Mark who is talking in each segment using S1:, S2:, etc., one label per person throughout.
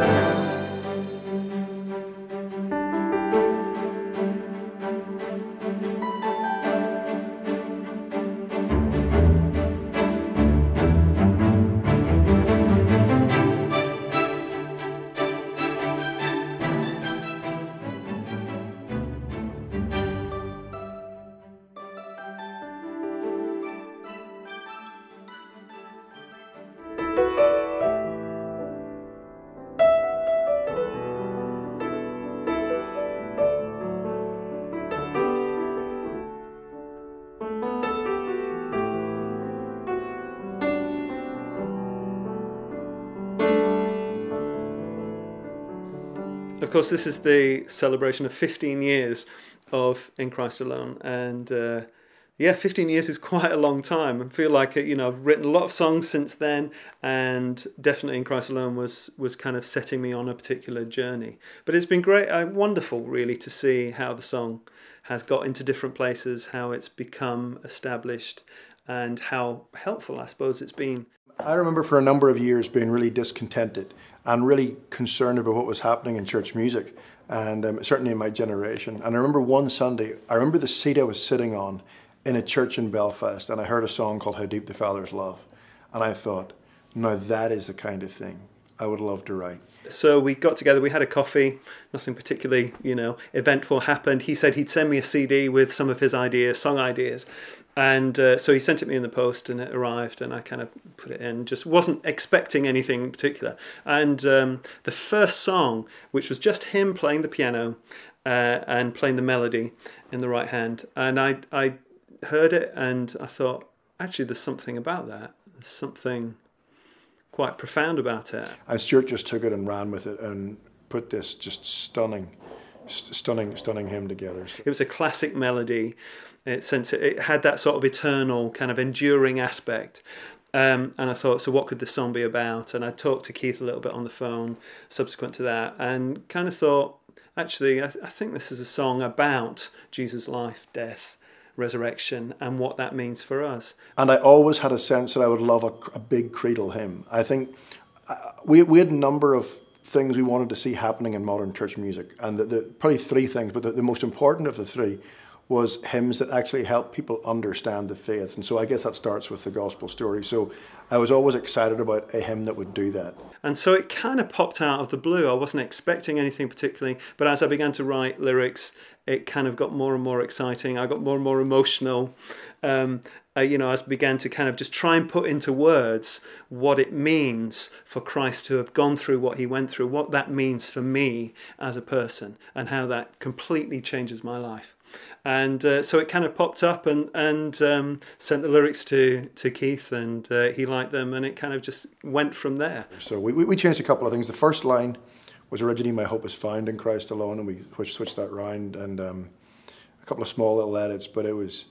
S1: Bye. Of course, this is the celebration of 15 years of In Christ Alone, and uh, yeah, 15 years is quite a long time. I feel like you know I've written a lot of songs since then, and definitely In Christ Alone was was kind of setting me on a particular journey. But it's been great, uh, wonderful, really, to see how the song has got into different places, how it's become established, and how helpful I suppose it's been.
S2: I remember for a number of years being really discontented and really concerned about what was happening in church music, and um, certainly in my generation. And I remember one Sunday, I remember the seat I was sitting on in a church in Belfast, and I heard a song called How Deep the Father's Love. And I thought, now that is the kind of thing I would love to write.
S1: So we got together, we had a coffee, nothing particularly, you know, eventful happened. He said he'd send me a CD with some of his ideas, song ideas. And uh, so he sent it me in the post and it arrived and I kind of put it in. Just wasn't expecting anything in particular. And um, the first song, which was just him playing the piano uh, and playing the melody in the right hand. And I, I heard it and I thought, actually, there's something about that. There's something quite profound about it.
S2: And Stuart just took it and ran with it and put this just stunning, st stunning, stunning hymn together.
S1: So. It was a classic melody. It, since it, it had that sort of eternal, kind of enduring aspect. Um, and I thought, so what could the song be about? And I talked to Keith a little bit on the phone subsequent to that and kind of thought, actually, I, th I think this is a song about Jesus' life, death, resurrection and what that means for us.
S2: And I always had a sense that I would love a, a big creedal hymn. I think uh, we, we had a number of things we wanted to see happening in modern church music, and the, the, probably three things, but the, the most important of the three was hymns that actually help people understand the faith. And so I guess that starts with the gospel story. So I was always excited about a hymn that would do that.
S1: And so it kind of popped out of the blue. I wasn't expecting anything particularly, but as I began to write lyrics, it kind of got more and more exciting. I got more and more emotional. Um, uh, you know, as began to kind of just try and put into words what it means for Christ to have gone through what he went through, what that means for me as a person, and how that completely changes my life. And uh, so it kind of popped up and and um, sent the lyrics to to Keith, and uh, he liked them, and it kind of just went from there.
S2: So we, we changed a couple of things. The first line was originally "My hope is found in Christ alone," and we switched, switched that round and um, a couple of small little edits, but it was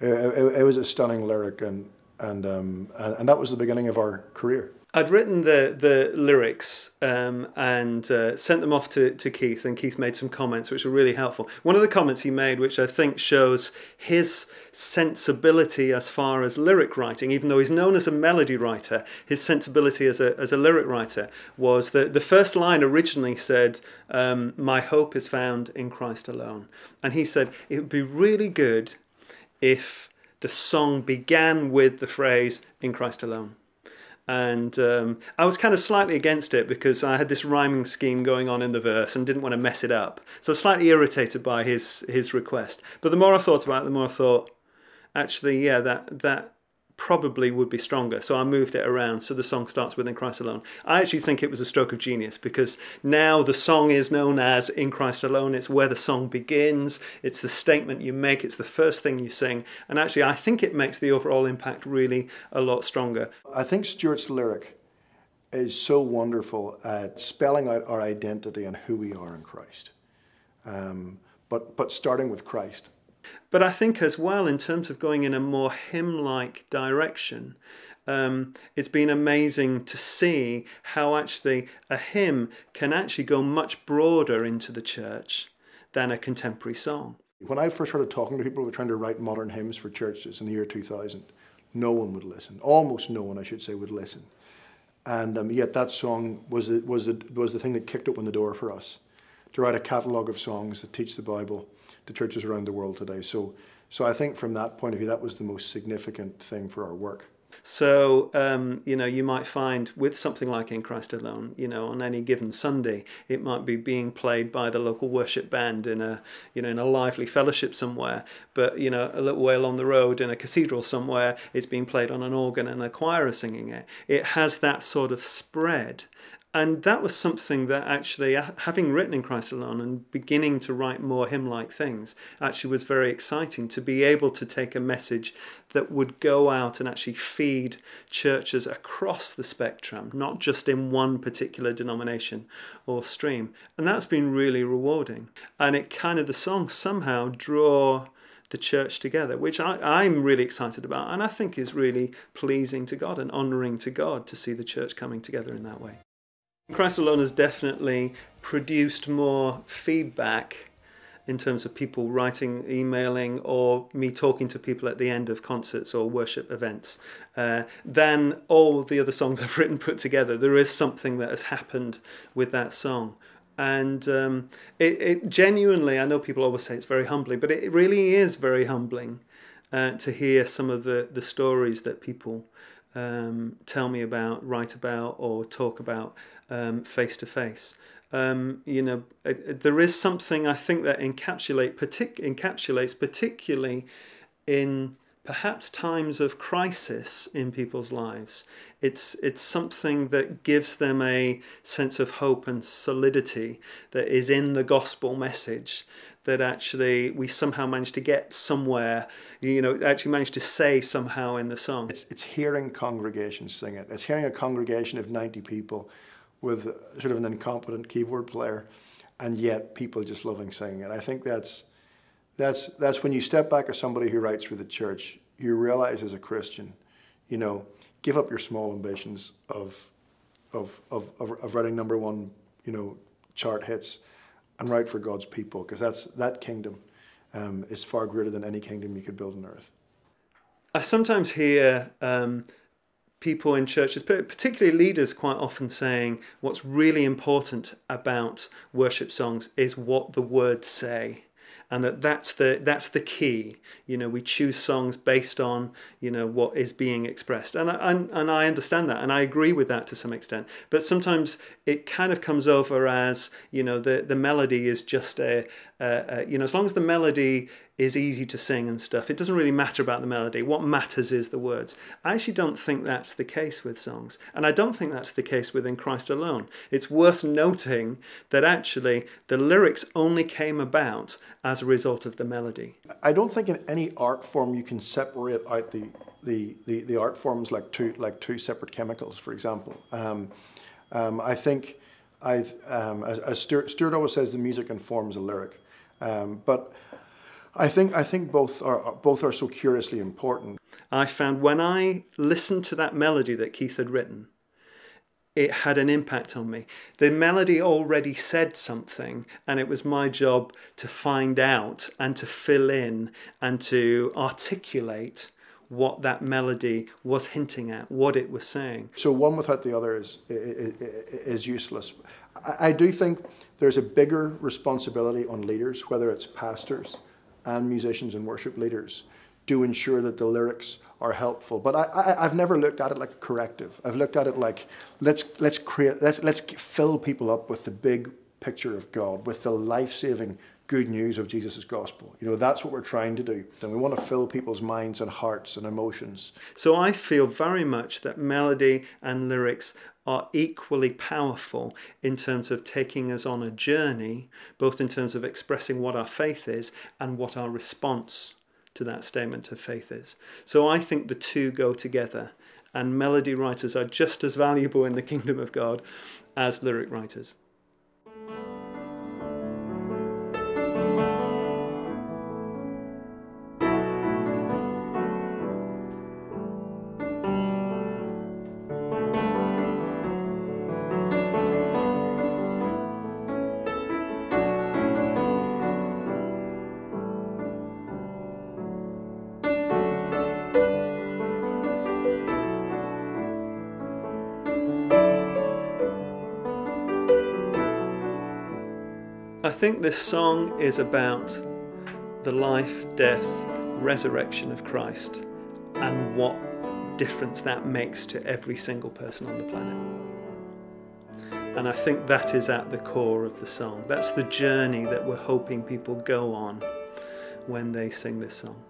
S2: it, it, it was a stunning lyric, and and, um, and that was the beginning of our career.
S1: I'd written the the lyrics um, and uh, sent them off to, to Keith, and Keith made some comments which were really helpful. One of the comments he made, which I think shows his sensibility as far as lyric writing, even though he's known as a melody writer, his sensibility as a, as a lyric writer was that the first line originally said, um, My hope is found in Christ alone. And he said, It would be really good if the song began with the phrase, In Christ alone and um, I was kind of slightly against it because I had this rhyming scheme going on in the verse and didn't want to mess it up. So slightly irritated by his his request. But the more I thought about it, the more I thought, actually, yeah, that that probably would be stronger. So I moved it around so the song starts with In Christ Alone. I actually think it was a stroke of genius because now the song is known as In Christ Alone. It's where the song begins, it's the statement you make, it's the first thing you sing. And actually, I think it makes the overall impact really a lot stronger.
S2: I think Stuart's lyric is so wonderful at spelling out our identity and who we are in Christ. Um, but, but starting with Christ
S1: but I think as well, in terms of going in a more hymn-like direction, um, it's been amazing to see how actually a hymn can actually go much broader into the church than a contemporary song.
S2: When I first started talking to people who were trying to write modern hymns for churches in the year 2000, no one would listen. Almost no one, I should say, would listen. And um, yet that song was the, was, the, was the thing that kicked open the door for us to write a catalogue of songs that teach the Bible to churches around the world today. So, so I think from that point of view, that was the most significant thing for our work.
S1: So, um, you know, you might find with something like In Christ Alone, you know, on any given Sunday, it might be being played by the local worship band in a, you know, in a lively fellowship somewhere. But, you know, a little way along the road in a cathedral somewhere, it's being played on an organ and a choir are singing it. It has that sort of spread and that was something that actually, uh, having written in Christ Alone and beginning to write more hymn like things, actually was very exciting to be able to take a message that would go out and actually feed churches across the spectrum, not just in one particular denomination or stream. And that's been really rewarding. And it kind of, the songs somehow draw the church together, which I, am really excited about and I think is really pleasing to God and honouring to God to see the church coming together in that way. Christ Alone has definitely produced more feedback in terms of people writing, emailing, or me talking to people at the end of concerts or worship events uh, than all the other songs I've written put together. There is something that has happened with that song. And um, it, it, genuinely, I know people always say it's very humbling, but it really is very humbling uh, to hear some of the, the stories that people um, tell me about, write about, or talk about face to face. You know, uh, there is something I think that encapsulate partic- encapsulates particularly in perhaps times of crisis in people's lives. It's it's something that gives them a sense of hope and solidity that is in the gospel message that actually we somehow managed to get somewhere, you know, actually managed to say somehow in the song.
S2: It's, it's hearing congregations sing it. It's hearing a congregation of 90 people with sort of an incompetent keyboard player, and yet people just loving singing it. I think that's that's that's when you step back as somebody who writes for the church, you realize as a Christian, you know, give up your small ambitions of of of of, of writing number one, you know, chart hits and write for God's people because that's that kingdom um, is far greater than any kingdom you could build on earth.
S1: I sometimes hear um, people in churches, particularly leaders, quite often saying what's really important about worship songs is what the words say and that that's the that's the key you know we choose songs based on you know what is being expressed and I, and, and I understand that and I agree with that to some extent but sometimes it kind of comes over as you know the the melody is just a, a, a you know as long as the melody is easy to sing and stuff. It doesn't really matter about the melody. What matters is the words. I actually don't think that's the case with songs. And I don't think that's the case within Christ alone. It's worth noting that actually the lyrics only came about as a result of the melody.
S2: I don't think in any art form you can separate out the, the, the, the art forms like two, like two separate chemicals, for example. Um, um, I think, I, um, as, as Stuart, Stuart always says, the music informs the lyric. Um, but I think I think both are both are so curiously important.
S1: I found when I listened to that melody that Keith had written, it had an impact on me. The melody already said something, and it was my job to find out and to fill in and to articulate what that melody was hinting at, what it was saying.
S2: So one without the other is is, is useless. I do think there's a bigger responsibility on leaders, whether it's pastors and musicians and worship leaders do ensure that the lyrics are helpful. But I, have never looked at it like a corrective. I've looked at it like let's let's create let's let's fill people up with the big picture of God, with the life-saving good news of Jesus' gospel. You know, that's what we're trying to do. And we want to fill people's minds and hearts and emotions.
S1: So I feel very much that melody and lyrics are equally powerful in terms of taking us on a journey, both in terms of expressing what our faith is and what our response to that statement of faith is. So I think the two go together, and melody writers are just as valuable in the kingdom of God as lyric writers. Think this song is about the life, death, resurrection of Christ and what difference that makes to every single person on the planet. And I think that is at the core of the song. That's the journey that we're hoping people go on when they sing this song.